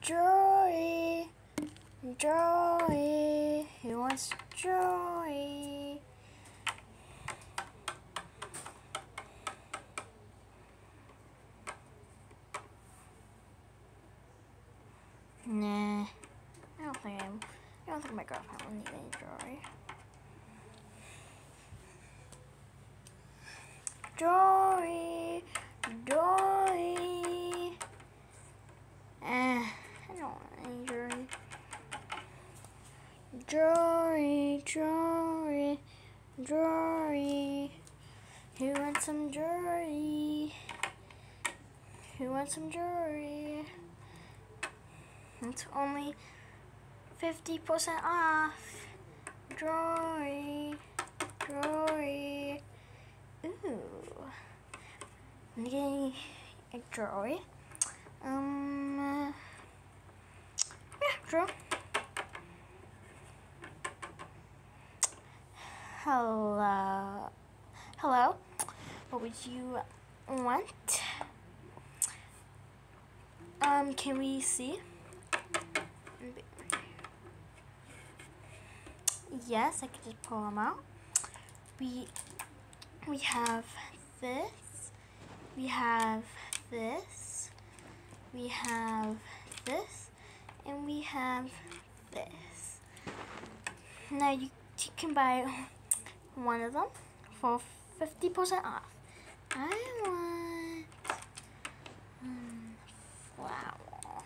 Joy, Joy, he wants joy? Nah, I don't think I'm. I don't think my girlfriend will need any joy. Joy, joy. Eh, I don't want any joy. Joy, joy, joy. Who wants some joy? Who wants some joy? It's only 50% off. Joy, joy. Ooh. I'm getting a joy. Um, uh, yeah, draw. Hello. Hello. What would you want? Um, can we see? Yes, I can just pull them out. We we have this. We have this. We have this. And we have this. Now you, you can buy one of them for 50% off. I want um, flower.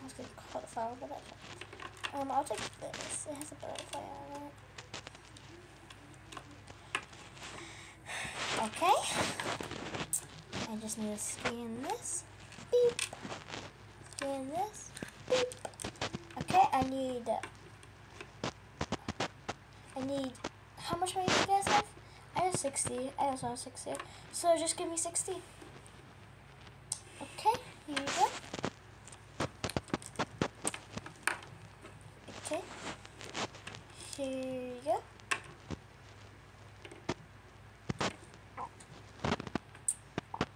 I was gonna call it flower, but that's um, I'll take this. It has a butterfly on it. Okay. I just need to scan this. This. Okay, I need. I need. How much money do you guys have? I have 60. I also have 60. So just give me 60. Okay, here you go. Okay. Here you go.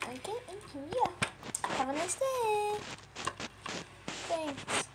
Okay, and here you go. Have a nice day. Thanks.